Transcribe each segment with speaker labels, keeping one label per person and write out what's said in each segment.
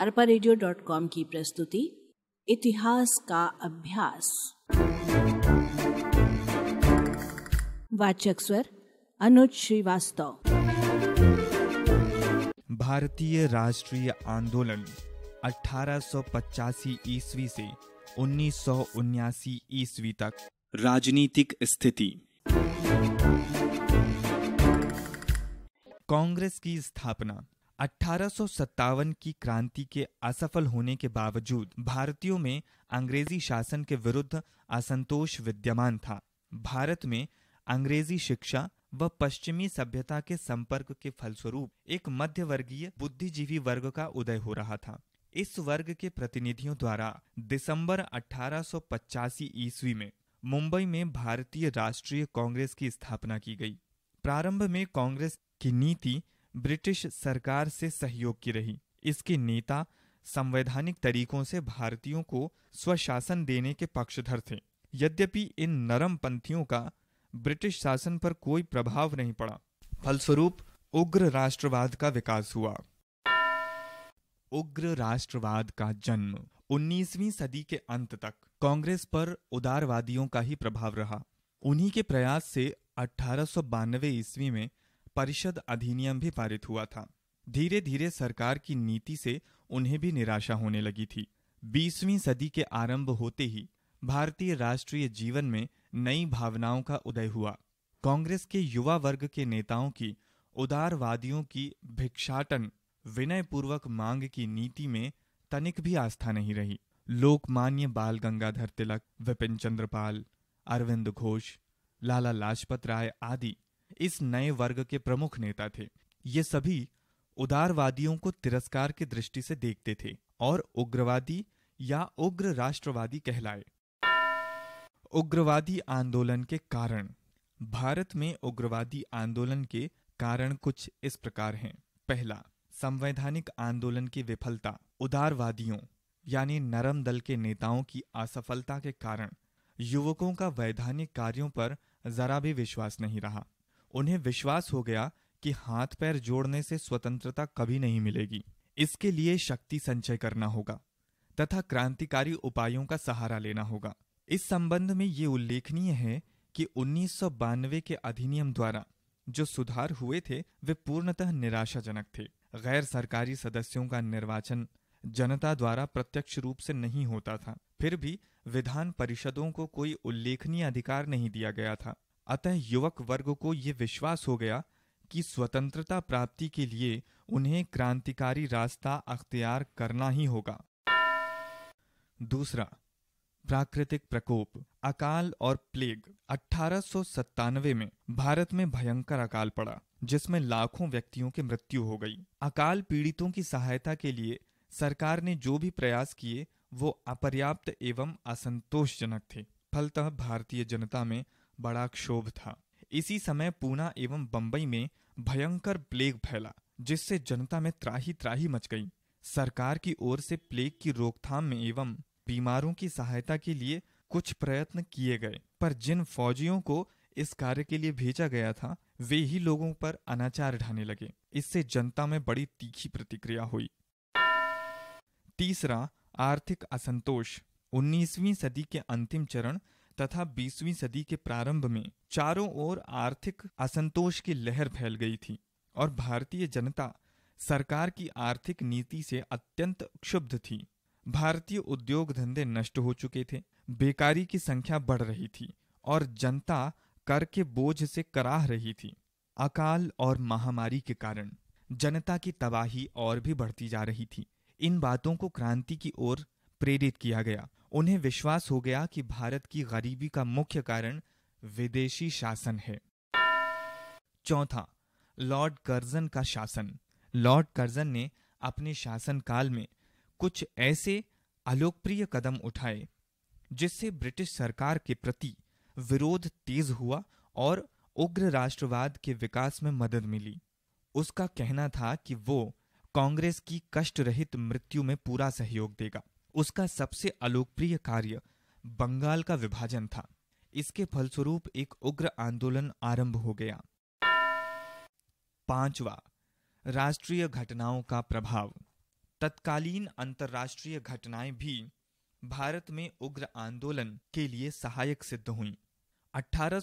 Speaker 1: अरपा की प्रस्तुति, इतिहास का अभ्यास। वाचक स्वर, अनुज श्रीवास्तव।
Speaker 2: भारतीय राष्ट्रीय आंदोलन 1885 ईस्वी से उन्नीस ईस्वी तक। राजनीतिक स्थिति। कांग्रेस की स्थापना अठारह सौ सत्तावन की क्रांति के असफल होने के बावजूद भारतीयों में अंग्रेज़ी शासन के विरुद्ध असंतोष विद्यमान था। भारत में अंग्रेज़ी शिक्षा व पश्चिमी सभ्यता के संपर्क के फलस्वरूप एक मध्य वर्गीय बुद्धिजीवी वर्ग का उदय हो रहा था। इस वर्ग के प्रतिनिधियों द्वारा दिसंबर अठारह ईस्वी में मुंबई में भारतीय राष्ट्रीय कांग्रेस की स्थापना की गई। प्रारंभ में कांग्रेस की नीति ब्रिटिश सरकार से सहयोग की रही। इसके नेता संवैधानिक तरीकों से भारतीयों को स्वशासन देने के पक्षधर थे। यद्यपि इन नरम पंथियों का ब्रिटिश शासन पर कोई प्रभाव नहीं पड़ा। फलस्वरूप, उग्र राष्ट्रवाद का विकास हुआ। उग्र राष्ट्रवाद का जन्म 19वीं सदी के अंत तक कांग्रेस पर उदारवादियों का ही प्रभाव रहा। उन्हीं के प्रयास से अठारह ईस्वी में परिषद अधिनियम भी पारित हुआ था। धीरे धीरे सरकार की नीति से उन्हें भी निराशा होने लगी थी। बीसवीं सदी के आरंभ होते ही भारतीय राष्ट्रीय जीवन में नई भावनाओं का उदय हुआ। कांग्रेस के युवा वर्ग के नेताओं की उदारवादियों की भिक्षाटन, विनयपूर्वक मांग की नीति में तनिक भी आस्था नहीं रही। लोकमान्य बाल गंगाधर तिलक, विपिन चंद्रपाल अरविंद घोष, लाला लाजपत राय आदि इस नए वर्ग के प्रमुख नेता थे। ये सभी उदारवादियों को तिरस्कार की दृष्टि से देखते थे और उग्रवादी या उग्र राष्ट्रवादी कहलाए। उग्रवादी आंदोलन के कारण। भारत में उग्रवादी आंदोलन के कारण कुछ इस प्रकार हैं। पहला, संवैधानिक आंदोलन की विफलता। उदारवादियों, यानी नरम दल के नेताओं की असफलता के कारण, युवकों का वैधानिक कार्यों पर जरा भी विश्वास नहीं रहा। उन्हें विश्वास हो गया कि हाथ पैर जोड़ने से स्वतंत्रता कभी नहीं मिलेगी। इसके लिए शक्ति संचय करना होगा, तथा क्रांतिकारी उपायों का सहारा लेना होगा। इस संबंध में ये उल्लेखनीय है कि उन्नीस सौ बानवे के अधिनियम द्वारा जो सुधार हुए थे, वे पूर्णतः निराशाजनक थे। गैर सरकारी सदस्यों का निर्वाचन जनता द्वारा प्रत्यक्ष रूप से नहीं होता था। फिर भी विधान परिषदों को कोई उल्लेखनीय अधिकार नहीं दिया गया था। अतः युवक वर्ग को ये विश्वास हो गया कि स्वतंत्रता प्राप्ति के लिए उन्हें क्रांतिकारी रास्ता अख्तियार करना ही होगा। दूसरा, प्राकृतिक प्रकोप, अकाल और प्लेग। अठारह सौ सत्तानवे में भारत में भयंकर अकाल पड़ा, जिसमें लाखों व्यक्तियों की मृत्यु हो गई। अकाल पीड़ितों की सहायता के लिए सरकार ने जो भी प्रयास किए, वो अपर्याप्त एवं असंतोषजनक थे। फलतः भारतीय जनता में बड़ा क्षोभ था। इसी समय पूना एवं बंबई में भयंकर प्लेग फैला, जिससे जनता में त्राही त्राही मच गई। सरकार की ओर से प्लेग की रोकथाम में एवं बीमारों की सहायता के लिए कुछ प्रयत्न किए गए, पर जिन फौजियों को इस कार्य के लिए भेजा गया था, वे ही लोगों पर अनाचार ढाने लगे। इससे जनता में बड़ी तीखी प्रतिक्रिया हुई। तीसरा, आर्थिक असंतोष। 19वीं सदी के अंतिम चरण तथा 20वीं सदी के प्रारंभ में चारों ओर आर्थिक असंतोष की लहर फैल गई थी और भारतीय जनता सरकार की आर्थिक नीति से अत्यंत क्षुब्ध थी। भारतीय उद्योग धंधे नष्ट हो चुके थे, बेकारी की संख्या बढ़ रही थी और जनता कर के बोझ से कराह रही थी। अकाल और महामारी के कारण जनता की तबाही और भी बढ़ती जा रही थी। इन बातों को क्रांति की ओर प्रेरित किया गया। उन्हें विश्वास हो गया कि भारत की गरीबी का मुख्य कारण विदेशी शासन है। चौथा, लॉर्ड कर्जन का शासन। लॉर्ड कर्जन ने अपने शासनकाल में कुछ ऐसे अलोकप्रिय कदम उठाए, जिससे ब्रिटिश सरकार के प्रति विरोध तेज हुआ और उग्र राष्ट्रवाद के विकास में मदद मिली। उसका कहना था कि वो कांग्रेस की कष्ट रहित मृत्यु में पूरा सहयोग देगा। उसका सबसे अलोकप्रिय कार्य बंगाल का विभाजन था। इसके फलस्वरूप एक उग्र आंदोलन आरंभ हो गया। पांचवा, राष्ट्रीय घटनाओं का प्रभाव। तत्कालीन अंतर्राष्ट्रीय घटनाएँ भी भारत में उग्र आंदोलन के लिए सहायक सिद्ध हुईं। अठारह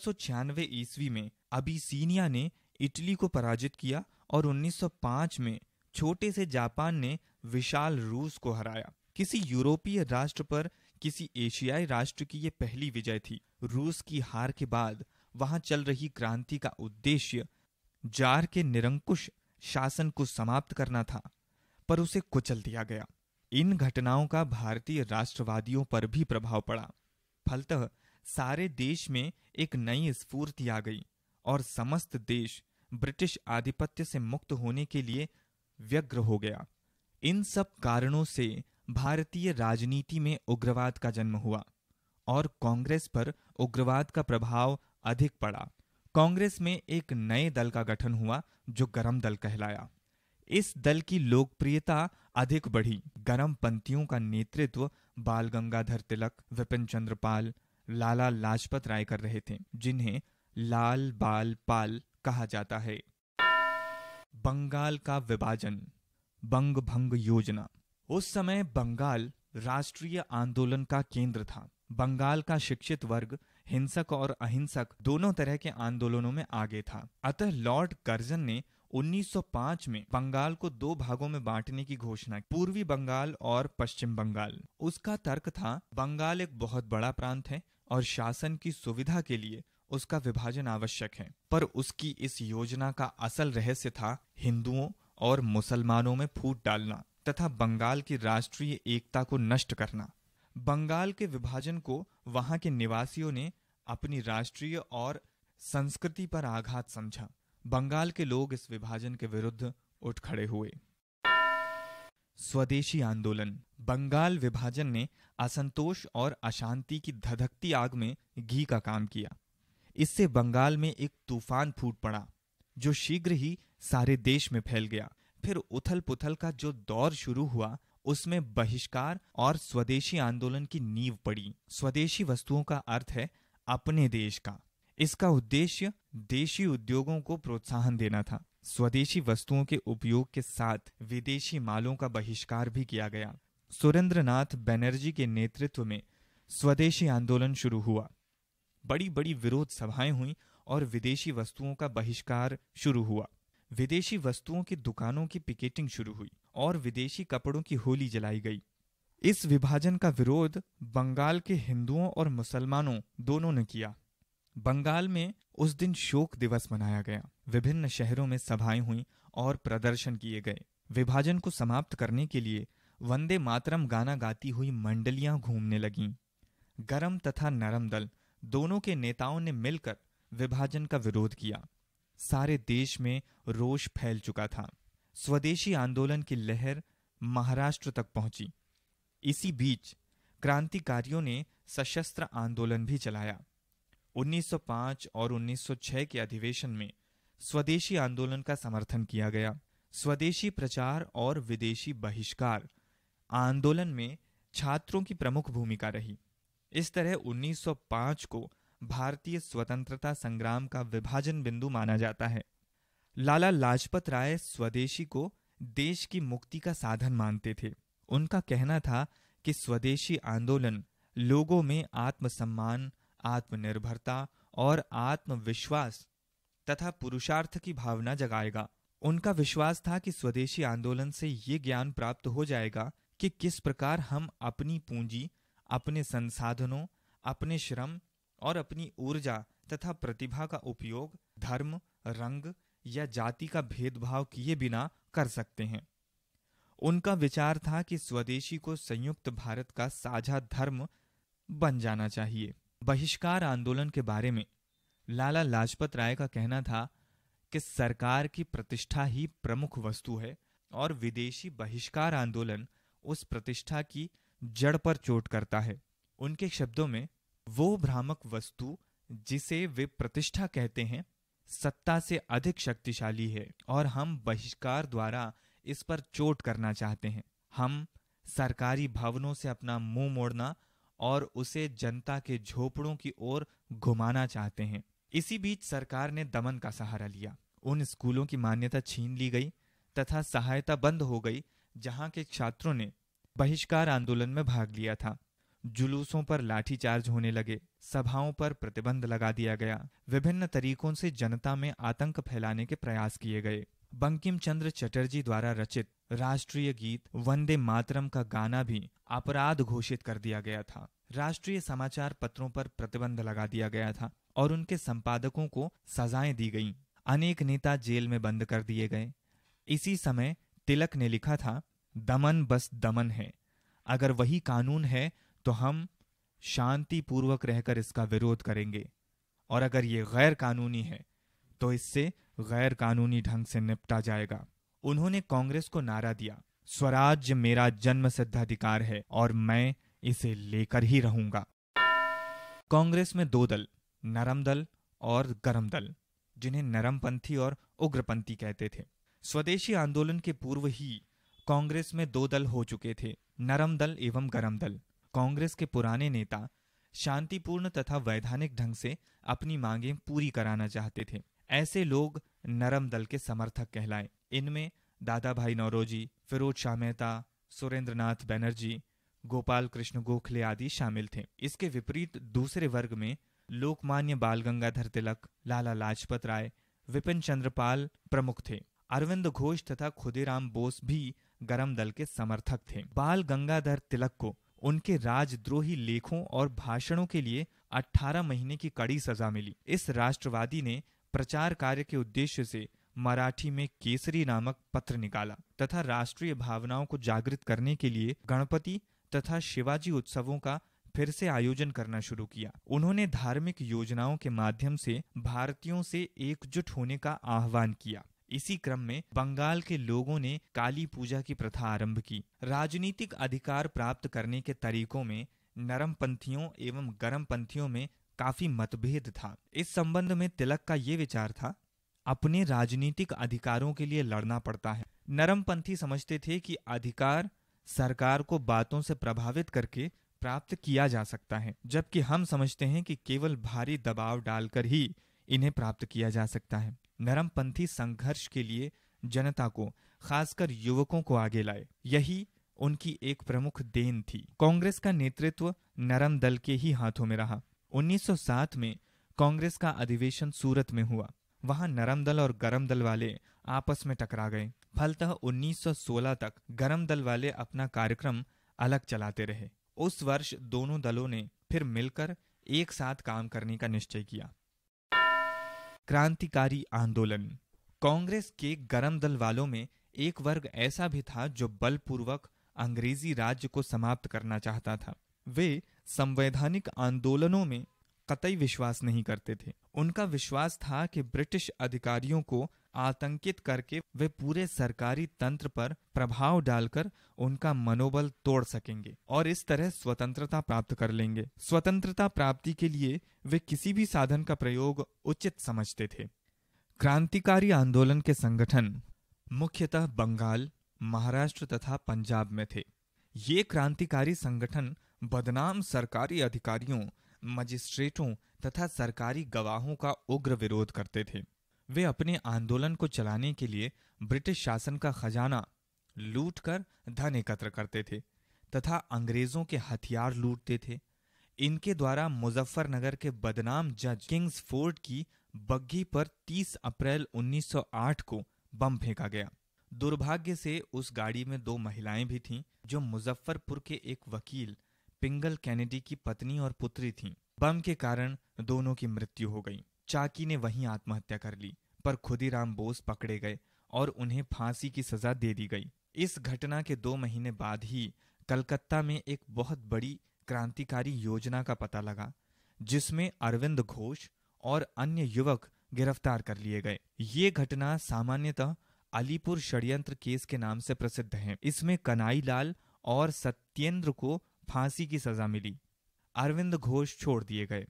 Speaker 2: ईस्वी में अबिसीनिया ने इटली को पराजित किया और 1905 में छोटे से जापान ने विशाल रूस को हराया। किसी यूरोपीय राष्ट्र पर, किसी एशियाई राष्ट्र की यह पहली विजय थी। रूस की हार के बाद वहाँ चल रही क्रांति का उद्देश्य जार के निरंकुश शासन को समाप्त करना था, पर उसे कुचल दिया गया। इन घटनाओं का भारतीय राष्ट्रवादियों पर भी प्रभाव पड़ा। फलतः सारे देश में एक नई स्फूर्ति आ गई और समस्त देश ब्रिटिश आधिपत्य से मुक्त होने के लिए व्यग्र हो गया। इन सब कारणों से भारतीय राजनीति में उग्रवाद का जन्म हुआ और कांग्रेस पर उग्रवाद का प्रभाव अधिक पड़ा। कांग्रेस में एक नए दल का गठन हुआ, जो गरम दल कहलाया। इस दल की लोकप्रियता अधिक बढ़ी। गरम पंथियों का नेतृत्व बाल गंगाधर तिलक, विपिन चंद्र पाल, लाला लाजपत राय कर रहे थे, जिन्हें लाल बाल पाल कहा जाता है। बंगाल का विभाजन बंग भंग योजना। उस समय बंगाल राष्ट्रीय आंदोलन का केंद्र था। बंगाल का शिक्षित वर्ग, हिंसक और अहिंसक, दोनों तरह के आंदोलनों में आगे था। अतः लॉर्ड कर्जन ने 1905 में बंगाल को दो भागों में बांटने की घोषणा की, पूर्वी बंगाल और पश्चिम बंगाल। उसका तर्क था, बंगाल एक बहुत बड़ा प्रांत है और शासन की सुविधा के लिए उसका विभाजन आवश्यक है। पर उसकी इस योजना का असल रहस्य था हिंदुओं और मुसलमानों में फूट डालना। तथा बंगाल की राष्ट्रीय एकता को नष्ट करना। बंगाल के विभाजन को वहाँ के निवासियों ने अपनी राष्ट्रीय और संस्कृति पर आघात समझा। बंगाल के लोग इस विभाजन के विरुद्ध उठ खड़े हुए। स्वदेशी आंदोलन। बंगाल विभाजन ने असंतोष और अशांति की धधकती आग में घी का काम किया। इससे बंगाल में एक तूफ़ान फूट पड़ा, जो शीघ्र ही सारे देश में फैल गया। फिर उथल पुथल का जो दौर शुरू हुआ, उसमें बहिष्कार और स्वदेशी आंदोलन की नींव पड़ी। स्वदेशी वस्तुओं का अर्थ है अपने देश का। इसका उद्देश्य देशी उद्योगों को प्रोत्साहन देना था। स्वदेशी वस्तुओं के उपयोग के साथ विदेशी मालों का बहिष्कार भी किया गया। सुरेंद्रनाथ बनर्जी के नेतृत्व में स्वदेशी आंदोलन शुरू हुआ। बड़ी बड़ी विरोध सभाएँ हुई और विदेशी वस्तुओं का बहिष्कार शुरू हुआ। विदेशी वस्तुओं की दुकानों की पिकेटिंग शुरू हुई और विदेशी कपड़ों की होली जलाई गई। इस विभाजन का विरोध बंगाल के हिंदुओं और मुसलमानों दोनों ने किया। बंगाल में उस दिन शोक दिवस मनाया गया। विभिन्न शहरों में सभाएँ हुई और प्रदर्शन किए गए। विभाजन को समाप्त करने के लिए वंदे मातरम गाना गाती हुई मंडलियाँ घूमने लगीं। गरम तथा नरम दल दोनों के नेताओं ने मिलकर विभाजन का विरोध किया। सारे देश में रोष फैल चुका था। स्वदेशी आंदोलन की लहर महाराष्ट्र तक पहुँची। इसी बीच क्रांतिकारियों ने सशस्त्र आंदोलन भी चलाया। 1905 और 1906 के अधिवेशन में स्वदेशी आंदोलन का समर्थन किया गया। स्वदेशी प्रचार और विदेशी बहिष्कार आंदोलन में छात्रों की प्रमुख भूमिका रही। इस तरह 1905 को भारतीय स्वतंत्रता संग्राम का विभाजन बिंदु माना जाता है। लाला लाजपत राय स्वदेशी को देश की मुक्ति का साधन मानते थे। उनका कहना था कि स्वदेशी आंदोलन लोगों में आत्मसम्मान, आत्मनिर्भरता और आत्मविश्वास तथा पुरुषार्थ की भावना जगाएगा। उनका विश्वास था कि स्वदेशी आंदोलन से ये ज्ञान प्राप्त हो जाएगा कि किस प्रकार हम अपनी पूंजी, अपने संसाधनों, अपने श्रम और अपनी ऊर्जा तथा प्रतिभा का उपयोग धर्म, रंग या जाति का भेदभाव किए बिना कर सकते हैं। उनका विचार था कि स्वदेशी को संयुक्त भारत का साझा धर्म बन जाना चाहिए। बहिष्कार आंदोलन के बारे में लाला लाजपत राय का कहना था कि सरकार की प्रतिष्ठा ही प्रमुख वस्तु है और विदेशी बहिष्कार आंदोलन उस प्रतिष्ठा की जड़ पर चोट करता है। उनके शब्दों में वो भ्रामक वस्तु जिसे वे प्रतिष्ठा कहते हैं, सत्ता से अधिक शक्तिशाली है और हम बहिष्कार द्वारा इस पर चोट करना चाहते हैं। हम सरकारी भवनों से अपना मुँह मोड़ना और उसे जनता के झोपड़ों की ओर घुमाना चाहते हैं। इसी बीच सरकार ने दमन का सहारा लिया। उन स्कूलों की मान्यता छीन ली गई तथा सहायता बंद हो गई, जहाँ के छात्रों ने बहिष्कार आंदोलन में भाग लिया था। जुलूसों पर लाठीचार्ज होने लगे। सभाओं पर प्रतिबंध लगा दिया गया। विभिन्न तरीकों से जनता में आतंक फैलाने के प्रयास किए गए। बंकिम चंद्र चटर्जी द्वारा रचित राष्ट्रीय गीत वंदे मातरम का गाना भी अपराध घोषित कर दिया गया था। राष्ट्रीय समाचार पत्रों पर प्रतिबंध लगा दिया गया था और उनके संपादकों को सजाएँ दी गईं। अनेक नेता जेल में बंद कर दिए गए। इसी समय तिलक ने लिखा था, दमन बस दमन है। अगर वही कानून है तो हम शांति पूर्वक रहकर इसका विरोध करेंगे। और अगर ये गैर कानूनी है तो इससे गैर कानूनी ढंग से निपटा जाएगा। उन्होंने कांग्रेस को नारा दिया। स्वराज्य मेरा जन्म सिद्धाधिकार है और मैं इसे लेकर ही रहूँगा। कांग्रेस में दो दल, नरम दल और गरम दल, जिन्हें नरमपंथी और उग्रपंथी कहते थे। स्वदेशी आंदोलन के पूर्व ही कांग्रेस में दो दल हो चुके थे, नरम दल एवं गरम दल। कांग्रेस के पुराने नेता शांतिपूर्ण तथा वैधानिक ढंग से अपनी मांगें पूरी कराना चाहते थे। ऐसे लोग नरम दल के समर्थक कहलाए। इनमें दादा भाई नौरोजी, फिरोज शाह मेहता, सुरेंद्रनाथ बनर्जी, गोपाल कृष्ण गोखले आदि शामिल थे। इसके विपरीत दूसरे वर्ग में लोकमान्य बाल गंगाधर तिलक, लाला लाजपत राय, विपिन चंद्रपाल प्रमुख थे। अरविंद घोष तथा खुदीराम बोस भी गरम दल के समर्थक थे। बाल गंगाधर तिलक को उनके राजद्रोही लेखों और भाषणों के लिए 18 महीने की कड़ी सजा मिली। इस राष्ट्रवादी ने प्रचार कार्य के उद्देश्य से मराठी में केसरी नामक पत्र निकाला तथा राष्ट्रीय भावनाओं को जागृत करने के लिए गणपति तथा शिवाजी उत्सवों का फिर से आयोजन करना शुरू किया। उन्होंने धार्मिक योजनाओं के माध्यम से भारतीयों से एकजुट होने का आह्वान किया। इसी क्रम में बंगाल के लोगों ने काली पूजा की प्रथा आरंभ की। राजनीतिक अधिकार प्राप्त करने के तरीकों में नरम पंथियों एवं गरम पंथियों में काफ़ी मतभेद था। इस संबंध में तिलक का ये विचार था, अपने राजनीतिक अधिकारों के लिए लड़ना पड़ता है। नरमपंथी समझते थे कि अधिकार सरकार को बातों से प्रभावित करके प्राप्त किया जा सकता है, जबकि हम समझते हैं कि केवल भारी दबाव डालकर ही इन्हें प्राप्त किया जा सकता है। नरमपंथी संघर्ष के लिए जनता को, खासकर युवकों को आगे लाए। यही उनकी एक प्रमुख देन थी। कांग्रेस का नेतृत्व नरम दल के ही हाथों में रहा। 1907 में कांग्रेस का अधिवेशन सूरत में हुआ। वहाँ नरम दल और गरम दल वाले आपस में टकरा गए। फलतः 1916 तक गरम दल वाले अपना कार्यक्रम अलग चलाते रहे। उस वर्ष दोनों दलों ने फिर मिलकर एक साथ काम करने का निश्चय किया। क्रांतिकारी आंदोलन। कांग्रेस के गरम दल वालों में एक वर्ग ऐसा भी था जो बलपूर्वक अंग्रेज़ी राज्य को समाप्त करना चाहता था। वे संवैधानिक आंदोलनों में कतई विश्वास नहीं करते थे। उनका विश्वास था कि ब्रिटिश अधिकारियों को आतंकित करके वे पूरे सरकारी तंत्र पर प्रभाव डालकर उनका मनोबल तोड़ सकेंगे और इस तरह स्वतंत्रता प्राप्त कर लेंगे। स्वतंत्रता प्राप्ति के लिए वे किसी भी साधन का प्रयोग उचित समझते थे। क्रांतिकारी आंदोलन के संगठन मुख्यतः बंगाल, महाराष्ट्र तथा पंजाब में थे। ये क्रांतिकारी संगठन बदनाम सरकारी अधिकारियों मजिस्ट्रेटों तथा सरकारी गवाहों का उग्र विरोध करते थे। वे अपने आंदोलन को चलाने के लिए ब्रिटिश शासन का खजाना लूट कर धन एकत्र करते थे तथा अंग्रेज़ों के हथियार लूटते थे। इनके द्वारा मुजफ्फरनगर के बदनाम जज किंग्स फोर्ट की बग्घी पर 30 अप्रैल 1908 को बम फेंका गया। दुर्भाग्य से उस गाड़ी में दो महिलाएँ भी थीं, जो मुजफ्फरपुर के एक वकील पिंगल कैनेडी की पत्नी और पुत्री थीं। बम के कारण दोनों की मृत्यु हो गई। चाकी ने वहीं आत्महत्या कर ली, पर खुदीराम बोस पकड़े गए और उन्हें फांसी की सजा दे दी गई। इस घटना के दो महीने बाद ही कलकत्ता में एक बहुत बड़ी क्रांतिकारी योजना का पता लगा, जिसमें अरविंद घोष और अन्य युवक गिरफ़्तार कर लिए गए। ये घटना सामान्यतः अलीपुर षड्यंत्र केस के नाम से प्रसिद्ध है। इसमें कनाई लाल और सत्येंद्र को फांसी की सजा मिली। अरविंद घोष छोड़ दिए गए।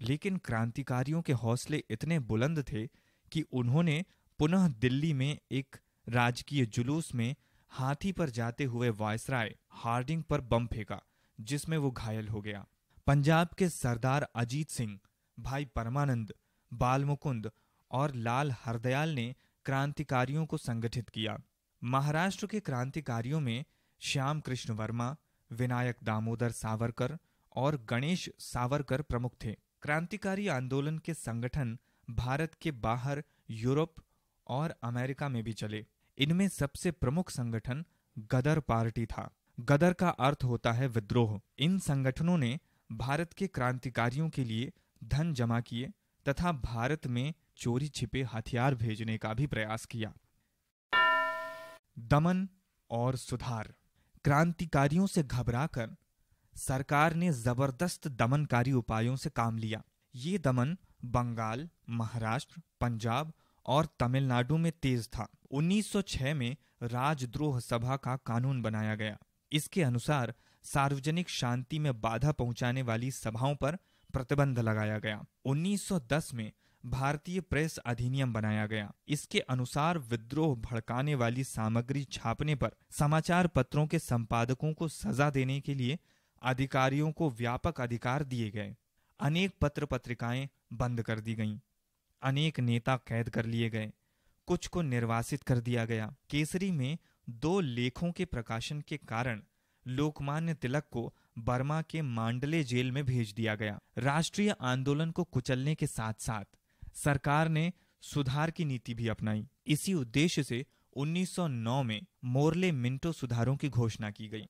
Speaker 2: लेकिन क्रांतिकारियों के हौसले इतने बुलंद थे कि उन्होंने पुनः दिल्ली में एक राजकीय जुलूस में हाथी पर जाते हुए वायसराय हार्डिंग पर बम फेंका, जिसमें वो घायल हो गया। पंजाब के सरदार अजीत सिंह, भाई परमानंद बाल मुकुंद और लाल हरदयाल ने क्रांतिकारियों को संगठित किया। महाराष्ट्र के क्रांतिकारियों में श्याम कृष्ण वर्मा विनायक दामोदर सावरकर और गणेश सावरकर प्रमुख थे। क्रांतिकारी आंदोलन के संगठन भारत के बाहर, यूरोप और अमेरिका में भी चले। इनमें सबसे प्रमुख संगठन गदर पार्टी था। गदर का अर्थ होता है विद्रोह। इन संगठनों ने भारत के क्रांतिकारियों के लिए धन जमा किए तथा भारत में चोरी छिपे हथियार भेजने का भी प्रयास किया। दमन और सुधार। क्रांतिकारियों से घबराकर सरकार ने ज़बरदस्त दमनकारी उपायों से काम लिया। ये दमन बंगाल, महाराष्ट्र, पंजाब और तमिलनाडु में तेज था। 1906 में राजद्रोह सभा का कानून बनाया गया। इसके अनुसार सार्वजनिक शांति में बाधा पहुँचाने वाली सभाओं पर प्रतिबंध लगाया गया। 1910 में भारतीय प्रेस अधिनियम बनाया गया। इसके अनुसार विद्रोह भड़काने वाली सामग्री छापने पर समाचार पत्रों के संपादकों को सजा देने के लिए अधिकारियों को व्यापक अधिकार दिए गए। अनेक पत्र पत्रिकाएँ बंद कर दी गईं। अनेक नेता कैद कर लिए गए। कुछ को निर्वासित कर दिया गया। केसरी में दो लेखों के प्रकाशन के कारण लोकमान्य तिलक को बर्मा के मांडले जेल में भेज दिया गया। राष्ट्रीय आंदोलन को कुचलने के साथ साथ सरकार ने सुधार की नीति भी अपनाई। इसी उद्देश्य से 1909 में मोरले मिंटो सुधारों की घोषणा की गई।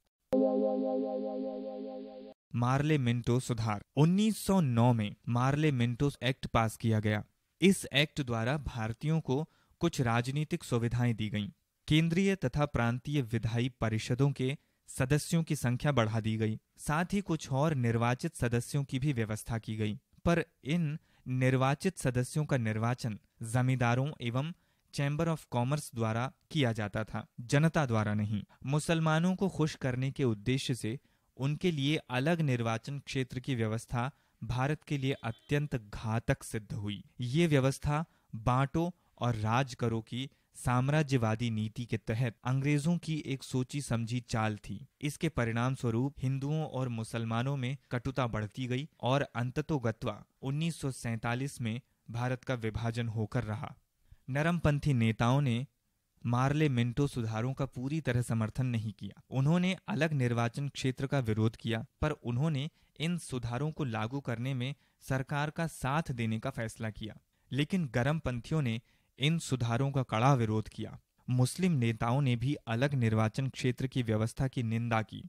Speaker 2: मार्ले मिंटो सुधार। 1909 में मार्ले मिंटो एक्ट पास किया गया। इस एक्ट द्वारा भारतीयों को कुछ राजनीतिक सुविधाएँ दी गईं। केंद्रीय तथा प्रांतीय विधायी परिषदों के सदस्यों की संख्या बढ़ा दी गई। साथ ही कुछ और निर्वाचित सदस्यों की भी व्यवस्था की गई। पर इन निर्वाचित सदस्यों का निर्वाचन जमींदारों एवं चैम्बर ऑफ़ कॉमर्स द्वारा किया जाता था, जनता द्वारा नहीं। मुसलमानों को खुश करने के उद्देश्य से उनके लिए अलग निर्वाचन क्षेत्र की व्यवस्था भारत के लिए अत्यंत घातक सिद्ध हुई। ये व्यवस्था बांटो और राज करो की साम्राज्यवादी नीति के तहत अंग्रेज़ों की एक सोची समझी चाल थी। इसके परिणाम स्वरूप हिंदुओं और मुसलमानों में कटुता बढ़ती गई और अंततोगत्वा 1947 में भारत का विभाजन होकर रहा। नरमपंथी नेताओं ने मार्ले मिंटो सुधारों का पूरी तरह समर्थन नहीं किया। उन्होंने अलग निर्वाचन क्षेत्र का विरोध किया, पर उन्होंने इन सुधारों को लागू करने में सरकार का साथ देने का फैसला किया। लेकिन गरम पंथियों ने इन सुधारों का कड़ा विरोध किया। मुस्लिम नेताओं ने भी अलग निर्वाचन क्षेत्र की व्यवस्था की निंदा की।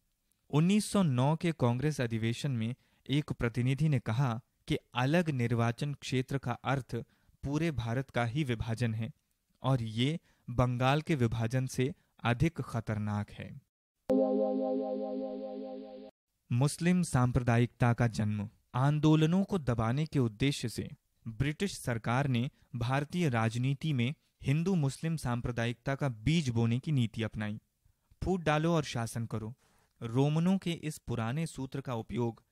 Speaker 2: 1909 के कांग्रेस अधिवेशन में एक प्रतिनिधि ने कहा कि अलग निर्वाचन क्षेत्र का अर्थ पूरे भारत का ही विभाजन है और ये बंगाल के विभाजन से अधिक खतरनाक है। मुस्लिम सांप्रदायिकता का जन्म। आंदोलनों को दबाने के उद्देश्य से ब्रिटिश सरकार ने भारतीय राजनीति में हिंदू मुस्लिम सांप्रदायिकता का बीज बोने की नीति अपनाई। फूट डालो और शासन करो। रोमनों के इस पुराने सूत्र का उपयोग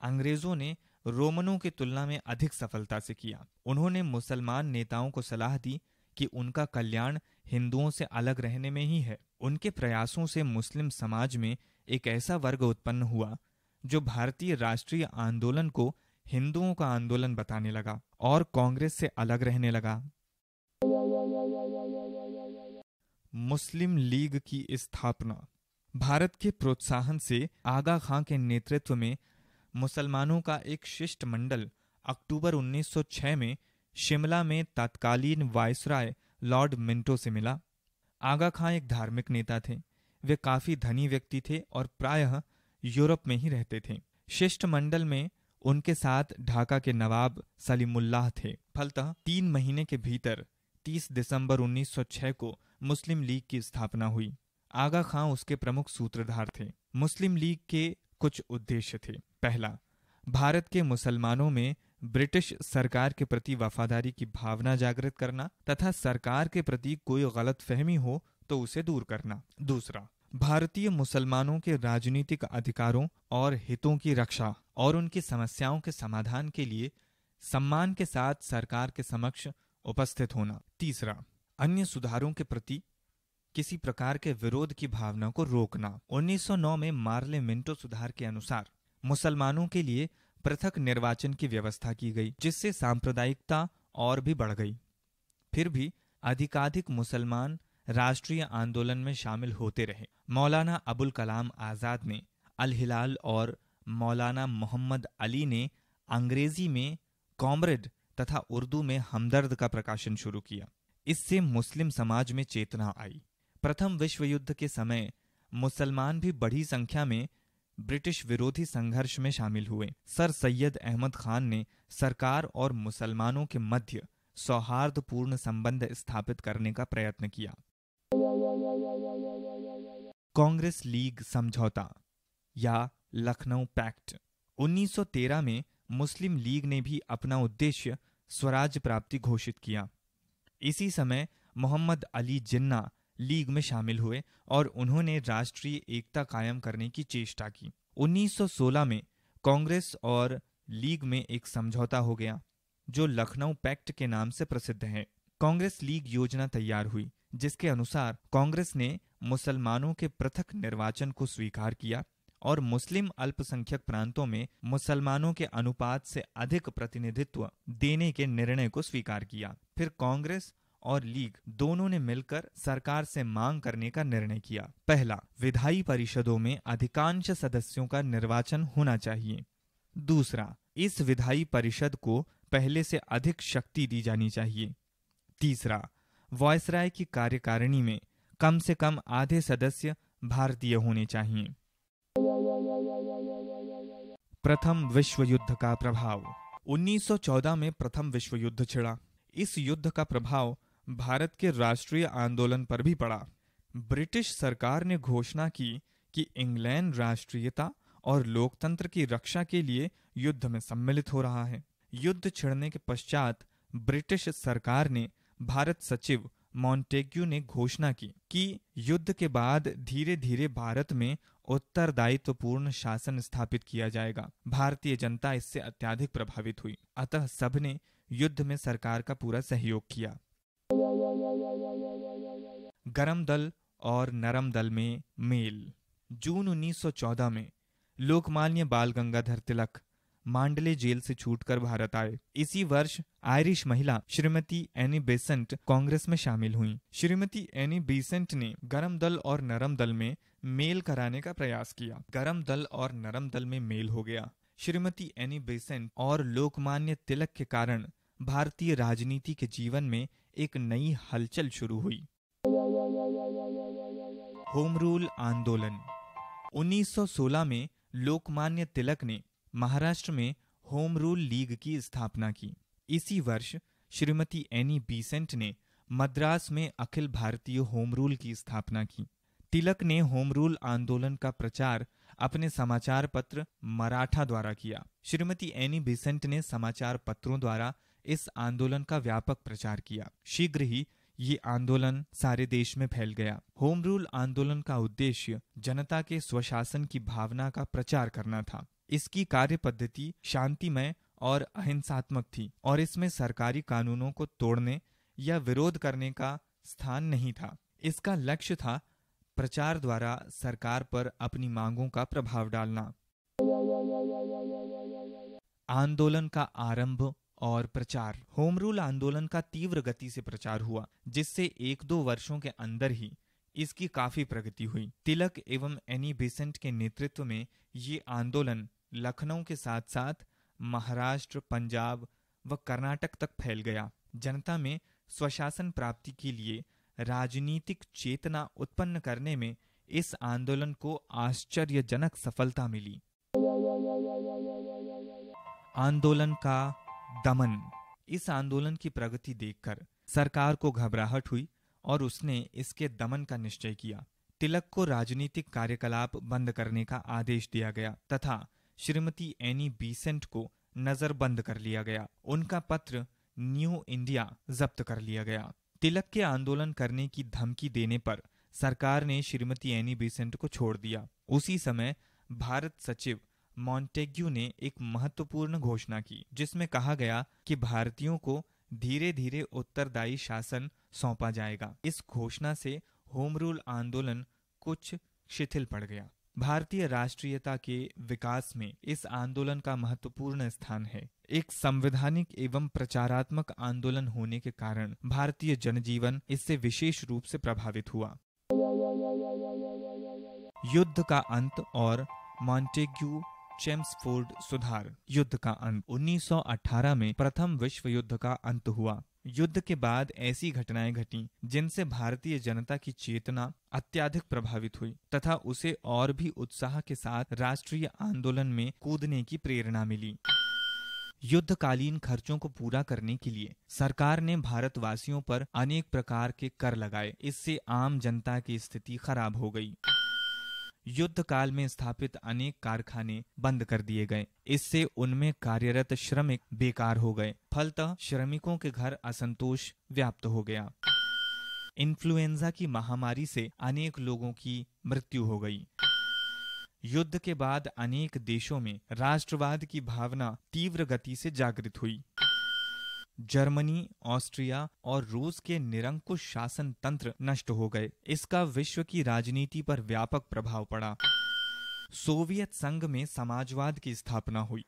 Speaker 2: अंग्रेज़ों ने रोमनों की तुलना में अधिक सफलता से किया। उन्होंने मुसलमान नेताओं को सलाह दी कि उनका कल्याण हिंदुओं से अलग रहने में ही है। उनके प्रयासों से मुस्लिम समाज में एक ऐसा वर्ग उत्पन्न हुआ, जो भारतीय राष्ट्रीय आंदोलन को हिंदुओं का आंदोलन बताने लगा और कांग्रेस से अलग रहने लगा। मुस्लिम लीग की स्थापना। भारत के प्रोत्साहन से आगा खां के नेतृत्व में मुसलमानों का एक शिष्ट मंडल अक्टूबर 1906 में शिमला में तत्कालीन वायसराय लॉर्ड मिंटो से मिला। आगा खां एक धार्मिक नेता थे। वे काफ़ी धनी व्यक्ति थे और प्रायः यूरोप में ही रहते थे। शिष्ट मंडल में उनके साथ ढाका के नवाब सलीमुल्लाह थे। फलतः तीन महीने के भीतर 30 दिसंबर 1906 को मुस्लिम लीग की स्थापना हुई। आगा खां उसके प्रमुख सूत्रधार थे। मुस्लिम लीग के कुछ उद्देश्य थे। पहला, भारत के मुसलमानों में ब्रिटिश सरकार के प्रति वफादारी की भावना जागृत करना तथा सरकार के प्रति कोई गलत फहमी हो तो उसे दूर करना। दूसरा भारतीय मुसलमानों के राजनीतिक अधिकारों और हितों की रक्षा और उनकी समस्याओं के समाधान के लिए सम्मान के साथ सरकार के समक्ष उपस्थित होना। तीसरा, अन्य सुधारों के प्रति किसी प्रकार के विरोध की भावना को रोकना। 1909 में मार्ले मिंटो सुधार के अनुसार मुसलमानों के लिए पृथक निर्वाचन की व्यवस्था की गई, जिससे सांप्रदायिकता और भी बढ़ गई। फिर भी अधिकाधिक मुसलमान राष्ट्रीय आंदोलन में शामिल होते रहे। मौलाना अबुल कलाम आज़ाद ने अल हिलाल और मौलाना मोहम्मद अली ने अंग्रेज़ी में कॉमरेड तथा उर्दू में हमदर्द का प्रकाशन शुरू किया। इससे मुस्लिम समाज में चेतना आई। प्रथम विश्व युद्ध के समय मुसलमान भी बड़ी संख्या में ब्रिटिश विरोधी संघर्ष में शामिल हुए। सर सैयद अहमद खान ने सरकार और मुसलमानों के मध्य सौहार्दपूर्ण संबंध स्थापित करने का प्रयत्न किया। कांग्रेस लीग समझौता या लखनऊ पैक्ट। 1913 में मुस्लिम लीग ने भी अपना उद्देश्य स्वराज प्राप्ति घोषित किया। इसी समय मोहम्मद अली जिन्ना लीग में शामिल हुए और उन्होंने राष्ट्रीय एकता कायम करने की चेष्टा की। 1916 में कांग्रेस और लीग में एक समझौता हो गया, जो लखनऊ पैक्ट के नाम से प्रसिद्ध है। कांग्रेस लीग योजना तैयार हुई। जिसके अनुसार कांग्रेस ने मुसलमानों के पृथक निर्वाचन को स्वीकार किया और मुस्लिम अल्पसंख्यक प्रांतों में मुसलमानों के अनुपात से अधिक प्रतिनिधित्व देने के निर्णय को स्वीकार किया। फिर कांग्रेस और लीग दोनों ने मिलकर सरकार से मांग करने का निर्णय किया। पहला, विधायी परिषदों में अधिकांश सदस्यों का निर्वाचन होना चाहिए। दूसरा, इस विधायी परिषद को पहले से अधिक शक्ति दी जानी चाहिए। तीसरा वॉयसराय की कार्यकारिणी में कम से कम आधे सदस्य भारतीय होने चाहिए। प्रथम विश्व युद्ध का प्रभाव। 1914 में प्रथम विश्व युद्ध छिड़ा। इस युद्ध का प्रभाव भारत के राष्ट्रीय आंदोलन पर भी पड़ा। ब्रिटिश सरकार ने घोषणा की कि इंग्लैंड राष्ट्रीयता और लोकतंत्र की रक्षा के लिए युद्ध में सम्मिलित हो रहा है। युद्ध छिड़ने के पश्चात ब्रिटिश सरकार ने भारत सचिव मॉन्टेग्यू ने घोषणा की कि युद्ध के बाद धीरे धीरे भारत में उत्तरदायित्वपूर्ण शासन स्थापित किया जाएगा। भारतीय जनता इससे अत्याधिक प्रभावित हुई। अतः सबने युद्ध में सरकार का पूरा सहयोग किया। गरम दल और नरम दल में मेल। जून 1914 में लोकमान्य बाल गंगाधर तिलक मांडले जेल से छूटकर भारत आए। इसी वर्ष आयरिश महिला श्रीमती एनी बेसेंट कांग्रेस में शामिल हुई। श्रीमती एनी बेसेंट ने गरम दल और नरम दल में मेल कराने का प्रयास किया। गरम दल और नरम दल में मेल हो गया। श्रीमती एनी बेसेंट और लोकमान्य तिलक के कारण भारतीय राजनीति के जीवन में एक नई हलचल शुरू हुई। होम रूल आंदोलन। 1916 में लोकमान्य तिलक ने महाराष्ट्र में होम रूल लीग की स्थापना की। इसी वर्ष श्रीमती एनी बीसेंट ने मद्रास में अखिल भारतीय होम रूल की स्थापना की। तिलक ने होम रूल आंदोलन का प्रचार अपने समाचार पत्र मराठा द्वारा किया। श्रीमती एनी बिसेंट ने समाचार पत्रों द्वारा इस आंदोलन का व्यापक प्रचार किया। शीघ्र ही ये आंदोलन सारे देश में फैल गया। होम रूल आंदोलन का उद्देश्य जनता के स्वशासन की भावना का प्रचार करना था। इसकी कार्य पद्धति शांतिमय और अहिंसात्मक थी और इसमें सरकारी कानूनों को तोड़ने या विरोध करने का स्थान नहीं था। इसका लक्ष्य था प्रचार द्वारा सरकार पर अपनी मांगों का प्रभाव डालना। आंदोलन का आरंभ और प्रचार। होम रूल आंदोलन का तीव्र गति से प्रचार हुआ, जिससे एक दो वर्षों के अंदर ही इसकी काफ़ी प्रगति हुई। तिलक एवं एनी बेसेंट के नेतृत्व में ये आंदोलन लखनऊ के साथ साथ महाराष्ट्र, पंजाब व कर्नाटक तक फैल गया। जनता में स्वशासन प्राप्ति के लिए राजनीतिक चेतना उत्पन्न करने में इस आंदोलन को आश्चर्यजनक सफलता मिली। आंदोलन का दमन। इस आंदोलन की प्रगति देखकर सरकार को घबराहट हुई और उसने इसके दमन का निश्चय किया। तिलक को राजनीतिक कार्यकलाप बंद करने का आदेश दिया गया तथा श्रीमती एनी बीसेंट को नजरबंद कर लिया गया। उनका पत्र न्यू इंडिया जब्त कर लिया गया। तिलक के आंदोलन करने की धमकी देने पर सरकार ने श्रीमती एनी बीसेंट को छोड़ दिया। उसी समय भारत सचिव मॉन्टेग्यू ने एक महत्वपूर्ण घोषणा की, जिसमें कहा गया कि भारतीयों को धीरे धीरे उत्तरदायी शासन सौंपा जाएगा। इस घोषणा से होम रूल आंदोलन कुछ शिथिल पड़ गया। भारतीय राष्ट्रीयता के विकास में इस आंदोलन का महत्वपूर्ण स्थान है। एक संवैधानिक एवं प्रचारात्मक आंदोलन होने के कारण भारतीय जनजीवन इससे विशेष रूप से प्रभावित हुआ। युद्ध का अंत और मॉन्टेग्यू चेम्सफोर्ड सुधार। युद्ध का अंत 1918 में प्रथम विश्व युद्ध का अंत हुआ। युद्ध के बाद ऐसी घटनाएँ घटी, जिनसे भारतीय जनता की चेतना अत्याधिक प्रभावित हुई, तथा उसे और भी उत्साह के साथ राष्ट्रीय आंदोलन में कूदने की प्रेरणा मिली। युद्धकालीन खर्चों को पूरा करने के लिए सरकार ने भारतवासियों पर अनेक प्रकार के कर लगाए। इससे आम जनता की स्थिति खराब हो गई। युद्ध काल में स्थापित अनेक कारखाने बंद कर दिए गए। इससे उनमें कार्यरत श्रमिक बेकार हो गए। फलतः श्रमिकों के घर असंतोष व्याप्त हो गया। इन्फ्लुएंजा की महामारी से अनेक लोगों की मृत्यु हो गई। युद्ध के बाद अनेक देशों में राष्ट्रवाद की भावना तीव्र गति से जागृत हुई। जर्मनी, ऑस्ट्रिया और रूस के निरंकुश शासन तंत्र नष्ट हो गए। इसका विश्व की राजनीति पर व्यापक प्रभाव पड़ा। सोवियत संघ में समाजवाद की स्थापना हुई।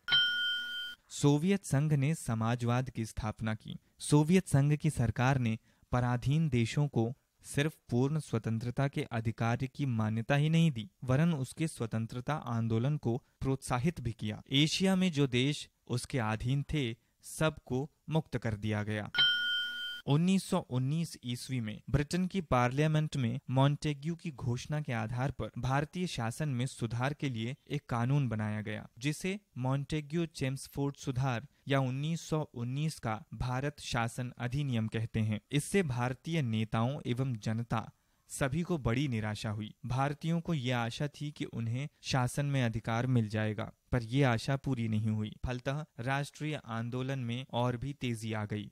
Speaker 2: सोवियत संघ ने समाजवाद की स्थापना की। सोवियत संघ की सरकार ने पराधीन देशों को सिर्फ़ पूर्ण स्वतंत्रता के अधिकार की मान्यता ही नहीं दी, वरन उसके स्वतंत्रता आंदोलन को प्रोत्साहित भी किया। एशिया में जो देश उसके अधीन थे सबको मुक्त कर दिया गया। 1919 ईस्वी में ब्रिटेन की पार्लियामेंट में मॉन्टेग्यू की घोषणा के आधार पर भारतीय शासन में सुधार के लिए एक कानून बनाया गया, जिसे मॉन्टेग्यू चेम्सफोर्ड सुधार या 1919 का भारत शासन अधिनियम कहते हैं। इससे भारतीय नेताओं एवं जनता सभी को बड़ी निराशा हुई। भारतीयों को यह आशा थी कि उन्हें शासन में अधिकार मिल जाएगा, पर यह आशा पूरी नहीं हुई। फलतः राष्ट्रीय आंदोलन में और भी तेज़ी आ गई।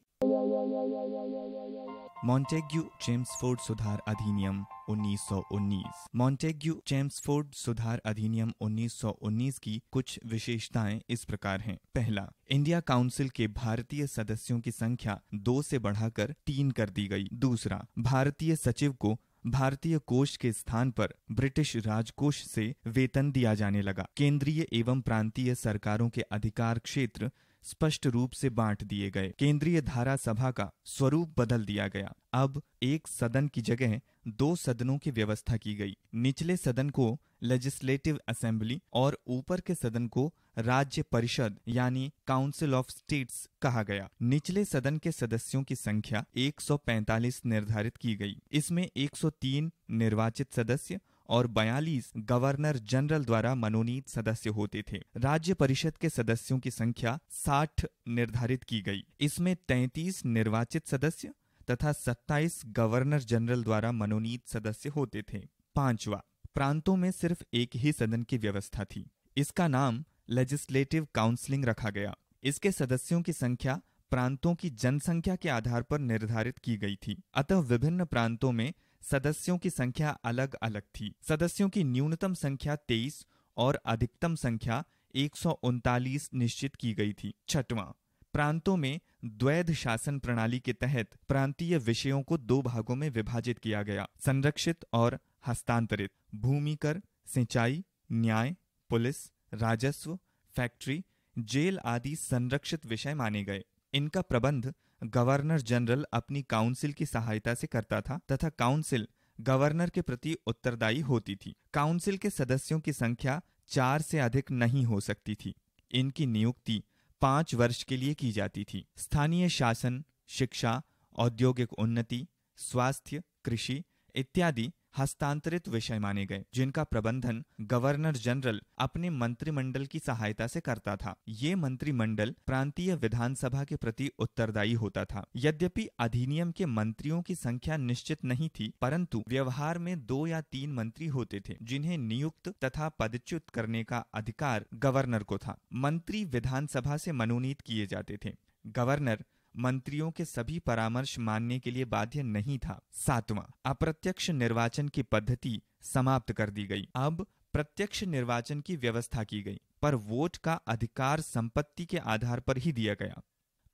Speaker 2: मॉन्टेग्यू चेम्सफोर्ड सुधार अधिनियम 1919 मॉन्टेग्यू चेम्सफोर्ड सुधार अधिनियम 1919 की कुछ विशेषताएँ इस प्रकार हैं। पहला, इंडिया काउंसिल के भारतीय सदस्यों की संख्या दो से बढ़ाकर तीन कर दी गई। दूसरा, भारतीय सचिव को भारतीय कोष के स्थान पर ब्रिटिश राजकोष से वेतन दिया जाने लगा। केंद्रीय एवं प्रांतीय सरकारों के अधिकार क्षेत्र स्पष्ट रूप से बांट दिए गए। केंद्रीय धारा सभा का स्वरूप बदल दिया गया। अब एक सदन की जगह दो सदनों की व्यवस्था की गई। निचले सदन को लेजिस्लेटिव असेंबली और ऊपर के सदन को राज्य परिषद यानी काउंसिल ऑफ़ स्टेट्स कहा गया। निचले सदन के सदस्यों की संख्या 145 निर्धारित की गई। इसमें 103 निर्वाचित सदस्य और 42 गवर्नर जनरल द्वारा मनोनीत सदस्य होते थे। राज्य परिषद के सदस्यों की संख्या 60 निर्धारित की गई। इसमें 33 निर्वाचित सदस्य तथा 27 गवर्नर जनरल द्वारा मनोनीत सदस्य होते थे। पांचवा, प्रांतों में सिर्फ़ एक ही सदन की व्यवस्था थी। इसका नाम लेजिस्लेटिव काउंसलिंग रखा गया। इसके सदस्यों की संख्या प्रांतों की जनसंख्या के आधार पर निर्धारित की गई थी। अतः विभिन्न प्रांतों में सदस्यों की संख्या अलग अलग थी। सदस्यों की न्यूनतम संख्या तेईस और अधिकतम संख्या एक सौ उनतालीस निश्चित की गई थी। छठवां, प्रांतों में द्वैध शासन प्रणाली के तहत प्रांतीय विषयों को दो भागों में विभाजित किया गया। संरक्षित और हस्तांतरित, भूमि कर, सिंचाई, न्याय, पुलिस राजस्व, फैक्ट्री, जेल आदि संरक्षित विषय माने गए। इनका प्रबंध गवर्नर जनरल अपनी काउंसिल की सहायता से करता था तथा काउंसिल गवर्नर के प्रति उत्तरदायी होती थी। काउंसिल के सदस्यों की संख्या चार से अधिक नहीं हो सकती थी। इनकी नियुक्ति पाँच वर्ष के लिए की जाती थी। स्थानीय शासन, शिक्षा, औद्योगिक उन्नति, स्वास्थ्य, कृषि इत्यादि हस्तांतरित विषय माने गए, जिनका प्रबंधन गवर्नर जनरल अपने मंत्रिमंडल की सहायता से करता था। ये मंत्रिमंडल प्रांतीय विधानसभा के प्रति उत्तरदायी होता था। यद्यपि अधिनियम के मंत्रियों की संख्या निश्चित नहीं थी, परंतु व्यवहार में दो या तीन मंत्री होते थे, जिन्हें नियुक्त तथा पदच्युत करने का अधिकार गवर्नर को था। मंत्री विधानसभा से मनोनीत किए जाते थे। गवर्नर मंत्रियों के सभी परामर्श मानने के लिए बाध्य नहीं था। सातवां, अप्रत्यक्ष निर्वाचन की पद्धति समाप्त कर दी गई। अब प्रत्यक्ष निर्वाचन की व्यवस्था की गई, पर वोट का अधिकार संपत्ति के आधार पर ही दिया गया।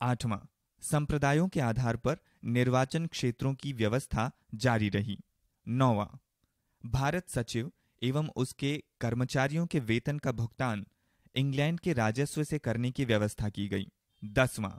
Speaker 2: आठवां, संप्रदायों के आधार पर निर्वाचन क्षेत्रों की व्यवस्था जारी रही। नौवां, भारत सचिव एवं उसके कर्मचारियों के वेतन का भुगतान इंग्लैंड के राजस्व से करने की व्यवस्था की गई। दसवां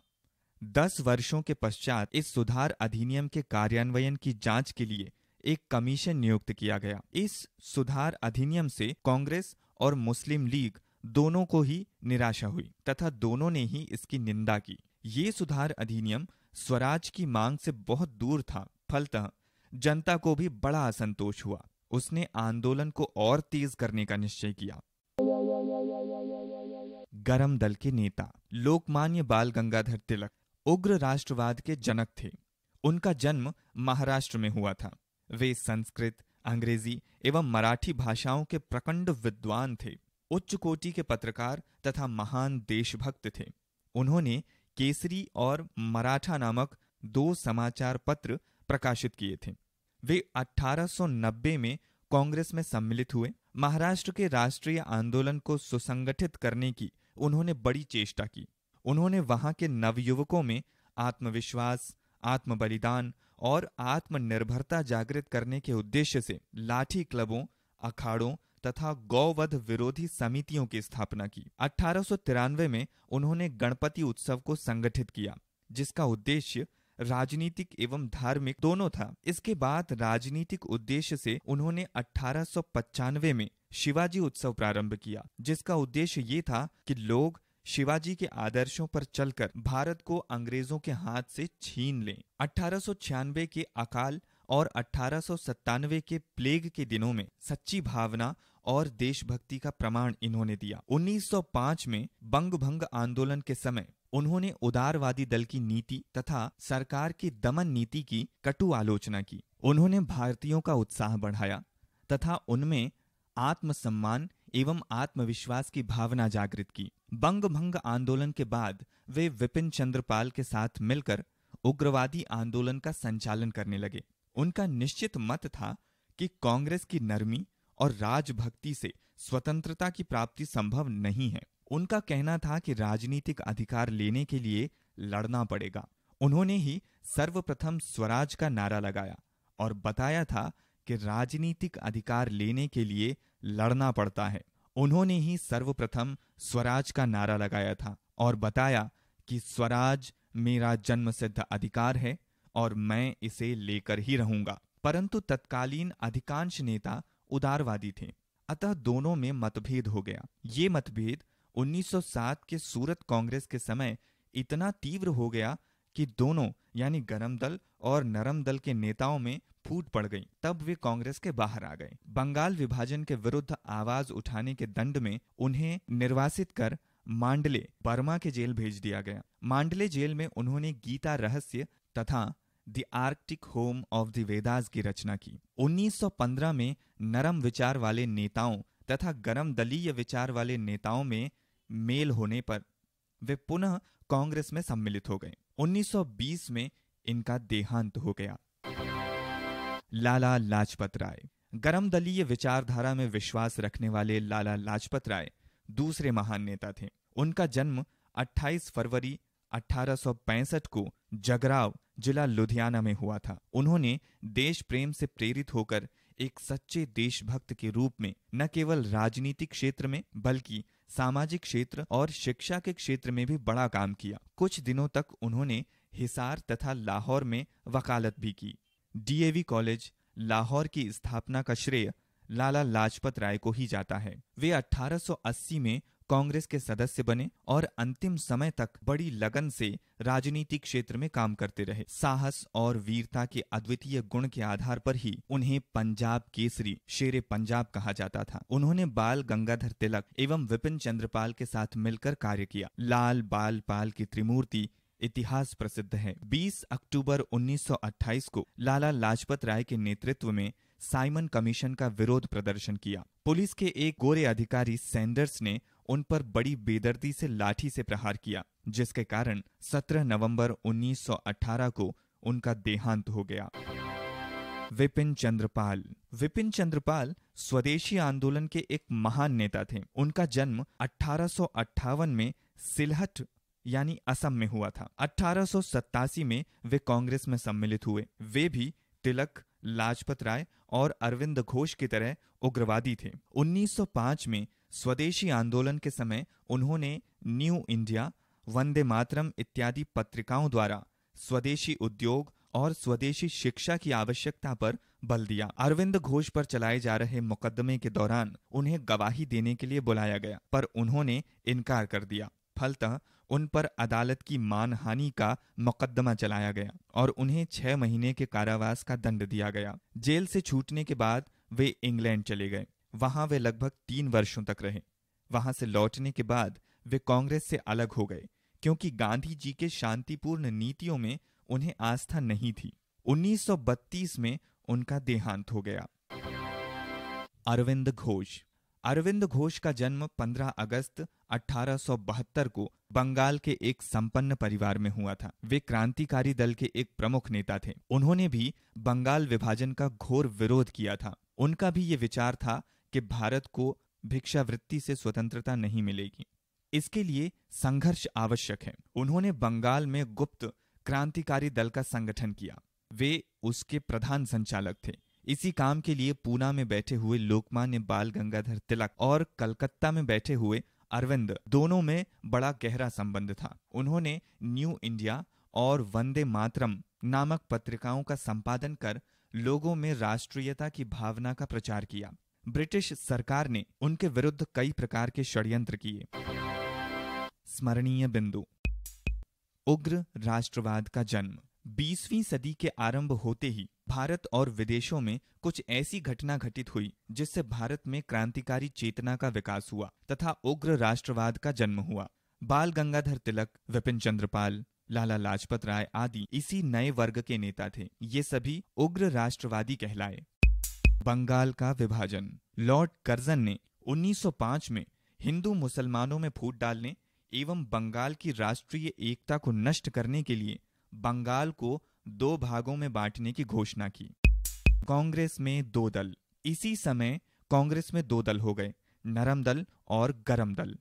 Speaker 2: दस वर्षों के पश्चात इस सुधार अधिनियम के कार्यान्वयन की जाँच के लिए एक कमीशन नियुक्त किया गया। इस सुधार अधिनियम से कांग्रेस और मुस्लिम लीग दोनों को ही निराशा हुई तथा दोनों ने ही इसकी निंदा की। ये सुधार अधिनियम स्वराज की मांग से बहुत दूर था, फलतः जनता को भी बड़ा असंतोष हुआ। उसने आंदोलन को और तेज करने का निश्चय किया। गरम दल के नेता, लोकमान्य बाल गंगाधर तिलक उग्र राष्ट्रवाद के जनक थे। उनका जन्म महाराष्ट्र में हुआ था। वे संस्कृत, अंग्रेज़ी एवं मराठी भाषाओं के प्रकंड विद्वान थे। उच्च कोटि के पत्रकार तथा महान देशभक्त थे। उन्होंने केसरी और मराठा नामक दो समाचार पत्र प्रकाशित किए थे। वे 1890 में कांग्रेस में सम्मिलित हुए। महाराष्ट्र के राष्ट्रीय आंदोलन को सुसंगठित करने की उन्होंने बड़ी चेष्टा की। उन्होंने वहाँ के नवयुवकों में आत्मविश्वास आत्म बलिदान और आत्मनिर्भरता जागृत करने के उद्देश्य से लाठी क्लबों, अखाड़ों तथा गौवध विरोधी समितियों की स्थापना की। अठारह में उन्होंने गणपति उत्सव को संगठित किया, जिसका उद्देश्य राजनीतिक एवं धार्मिक दोनों था। इसके बाद राजनीतिक उद्देश्य से उन्होंने अठारह में शिवाजी उत्सव प्रारंभ किया, जिसका उद्देश्य ये था कि लोग शिवाजी के आदर्शों पर चलकर भारत को अंग्रेज़ों के हाथ से छीन लें। अठारह के अकाल और अठारह के प्लेग के दिनों में सच्ची भावना और देशभक्ति का प्रमाण इन्होंने दिया। 1905 में बंग भंग आंदोलन के समय उन्होंने उदारवादी दल की नीति तथा सरकार की दमन नीति की कटु आलोचना की। उन्होंने भारतीयों का उत्साह बढ़ाया तथा उनमें आत्मसम्मान एवं आत्मविश्वास की भावना जागृत की। बंग भंग आंदोलन के बाद वे विपिन चंद्रपाल के साथ मिलकर उग्रवादी आंदोलन का संचालन करने लगे। उनका निश्चित मत था कि कांग्रेस की नरमी और राजभक्ति से स्वतंत्रता की प्राप्ति संभव नहीं है। उनका कहना था कि राजनीतिक अधिकार लेने के लिए लड़ना पड़ेगा। उन्होंने ही सर्वप्रथम स्वराज का नारा लगाया और बताया था कि राजनीतिक अधिकार लेने के लिए लड़ना पड़ता है। उन्होंने ही सर्वप्रथम स्वराज का नारा लगाया था और बताया कि स्वराज मेरा जन्मसिद्ध अधिकार है और मैं इसे लेकर ही रहूँगा। परंतु तत्कालीन अधिकांश नेता उदारवादी थे। अतः दोनों में मतभेद हो गया। ये मतभेद 1907 के सूरत कांग्रेस के समय इतना तीव्र हो गया कि दोनों, यानी गरम दल और नरम दल के नेताओं में फूट पड़ गई। तब वे कांग्रेस के बाहर आ गए बंगाल विभाजन के विरुद्ध आवाज़ उठाने के दंड में उन्हें निर्वासित कर मांडले बर्मा के जेल भेज दिया गया। मांडले जेल में उन्होंने गीता रहस्य तथा the Arctic home of the Vedas की रचना की। 1915 में नरम विचार वाले नेताओं तथा गरम दलीय विचार वाले नेताओं में मेल होने पर वे पुनः कांग्रेस में सम्मिलित हो गए। 1920 में इनका देहांत हो गया। लाला लाजपत राय। गरम दलीय विचारधारा में विश्वास रखने वाले लाला लाजपत राय दूसरे महान नेता थे। उनका जन्म 28 फरवरी 1865 को जगराव जिला लुधियाना में हुआ था। उन्होंने देश प्रेम से प्रेरित होकर एक सच्चे देशभक्त के रूप में न केवल राजनीतिक क्षेत्र में बल्कि सामाजिक क्षेत्र और शिक्षा के क्षेत्र में भी बड़ा काम किया। कुछ दिनों तक उन्होंने हिसार तथा लाहौर में वकालत भी की। डीएवी कॉलेज, लाहौर की स्थापना का श्रेय लाला लाजपत राय को ही जाता है। वे 1880 में कांग्रेस के सदस्य बने और अंतिम समय तक बड़ी लगन से राजनीतिक क्षेत्र में काम करते रहे। साहस और वीरता के अद्वितीय गुण के आधार पर ही उन्हें पंजाब केसरी, शेर पंजाब कहा जाता था। उन्होंने बाल गंगाधर तिलक एवं विपिन चंद्रपाल के साथ मिलकर कार्य किया। लाल बाल पाल की त्रिमूर्ति इतिहास प्रसिद्ध है। 20 अक्टूबर 1928 को लाला लाजपत राय के नेतृत्व में साइमन कमीशन का विरोध प्रदर्शन किया। पुलिस के एक गोरे अधिकारी सैंडर्स ने उन पर बड़ी बेदर्दी से लाठी से प्रहार किया, जिसके कारण 17 नवंबर 1918 को उनका देहांत हो गया। विपिन चंद्रपाल। विपिन चंद्रपाल स्वदेशी आंदोलन के एक महान नेता थे। उनका जन्म अठारह सौ अट्ठावन में सिलहट यानी असम में हुआ था। अठारह में वे कांग्रेस में सम्मिलित हुए। वे भी तिलक, लाजपत राय और अरविंद घोष की तरह उग्रवादी थे। 1905 में स्वदेशी आंदोलन के समय उन्होंने न्यू इंडिया, वंदे मातरम इत्यादि पत्रिकाओं द्वारा स्वदेशी उद्योग और स्वदेशी शिक्षा की आवश्यकता पर बल दिया। अरविंद घोष पर चलाए जा रहे मुकदमे के दौरान उन्हें गवाही देने के लिए बुलाया गया, पर उन्होंने इनकार कर दिया। फलतः उन पर अदालत की मानहानि का मुकदमा चलाया गया और उन्हें छह महीने के कारावास का दंड दिया गया। जेल से छूटने के बाद वे इंग्लैंड चले गए। वहाँ वे लगभग तीन वर्षों तक रहे। वहाँ से लौटने के बाद वे कांग्रेस से अलग हो गए, क्योंकि गांधी जी के शांतिपूर्ण नीतियों में उन्हें आस्था नहीं थी। 1932 में उनका देहांत हो गया। अरविंद घोष अरविंद घोष का जन्म 15 अगस्त 1872 को बंगाल के एक संपन्न परिवार में हुआ था। वे क्रांतिकारी दल के एक प्रमुख नेता थे। उन्होंने भी बंगाल विभाजन का घोर विरोध किया था। उनका भी ये विचार था कि भारत को भिक्षावृत्ति से स्वतंत्रता नहीं मिलेगी। इसके लिए संघर्ष आवश्यक है। उन्होंने बंगाल में गुप्त क्रांतिकारी दल का संगठन किया। वे उसके प्रधान संचालक थे। इसी काम के लिए पूना में बैठे हुए लोकमान्य बाल गंगाधर तिलक और कलकत्ता में बैठे हुए अरविंद, दोनों में बड़ा गहरा संबंध था। उन्होंने न्यू इंडिया और वंदे मातरम नामक पत्रिकाओं का संपादन कर लोगों में राष्ट्रीयता की भावना का प्रचार किया। ब्रिटिश सरकार ने उनके विरुद्ध कई प्रकार के षड्यंत्र किए। स्मरणीय बिंदु। उग्र राष्ट्रवाद का जन्म। बीसवीं सदी के आरंभ होते ही भारत और विदेशों में कुछ ऐसी घटना घटित हुई, जिससे भारत में क्रांतिकारी चेतना का विकास हुआ तथा उग्र राष्ट्रवाद का जन्म हुआ। बाल गंगाधर तिलक, विपिन चंद्रपाल, लाला लाजपत राय आदि इसी नए वर्ग के नेता थे। ये सभी उग्र राष्ट्रवादी कहलाए। बंगाल का विभाजन। लॉर्ड कर्जन ने 1905 में हिंदू मुसलमानों में फूट डालने एवं बंगाल की राष्ट्रीय एकता को नष्ट करने के लिए बंगाल को दो भागों में बांटने की घोषणा की। कांग्रेस में दो दल। इसी समय कांग्रेस में दो दल हो गए, नरम दल और गरम दल।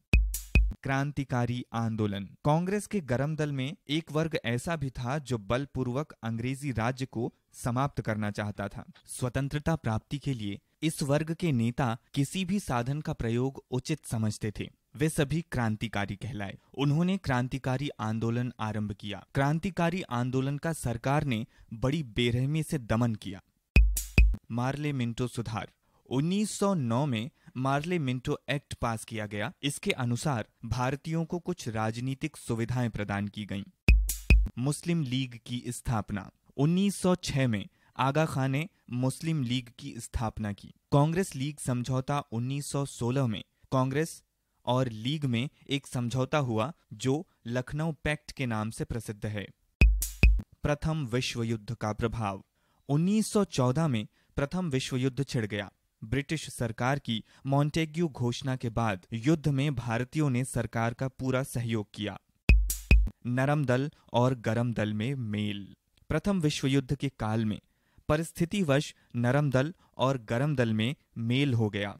Speaker 2: क्रांतिकारी आंदोलन। कांग्रेस के गरम दल में एक वर्ग ऐसा भी था जो बलपूर्वक अंग्रेज़ी राज्य को समाप्त करना चाहता था। स्वतंत्रता प्राप्ति के लिए इस वर्ग के नेता किसी भी साधन का प्रयोग उचित समझते थे। वे सभी क्रांतिकारी कहलाए। उन्होंने क्रांतिकारी आंदोलन आरंभ किया। क्रांतिकारी आंदोलन का सरकार ने बड़ी बेरहमी से दमन किया। मार्ले मिंटो सुधार। 1909 में मार्ले मिंटो एक्ट पास किया गया। इसके अनुसार भारतीयों को कुछ राजनीतिक सुविधाएँ प्रदान की गईं। मुस्लिम लीग की स्थापना। 1906 में आगा खान ने मुस्लिम लीग की स्थापना की। कांग्रेस लीग समझौता 1916 में। कांग्रेस और लीग में एक समझौता हुआ जो लखनऊ पैक्ट के नाम से प्रसिद्ध है। प्रथम विश्व युद्ध का प्रभाव। 1914 में प्रथम विश्व युद्ध छिड़ गया। ब्रिटिश सरकार की मॉन्टेग्यू घोषणा के बाद युद्ध में भारतीयों ने सरकार का पूरा सहयोग किया। नरम दल और गरम दल में मेल। प्रथम विश्व युद्ध के काल में परिस्थितिवश नरम दल और गरम दल में मेल हो गया।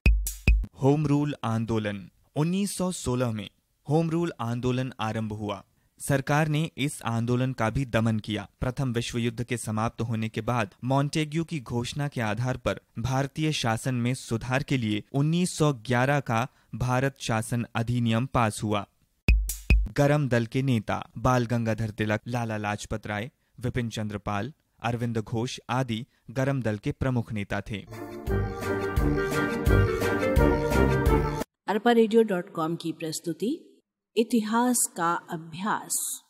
Speaker 2: होम रूल आंदोलन। 1916 में होम रूल आंदोलन आरंभ हुआ। सरकार ने इस आंदोलन का भी दमन किया। प्रथम विश्व युद्ध के समाप्त होने के बाद मॉन्टेग्यू की घोषणा के आधार पर भारतीय शासन में सुधार के लिए 1911 का भारत शासन अधिनियम पास हुआ। गरम दल के नेता बाल गंगाधर तिलक, लाला लाजपत राय, विपिन चंद्र पाल, अरविंद घोष आदि गरम दल के प्रमुख नेता थे।
Speaker 1: अरपा की प्रस्तुति इतिहास का अभ्यास।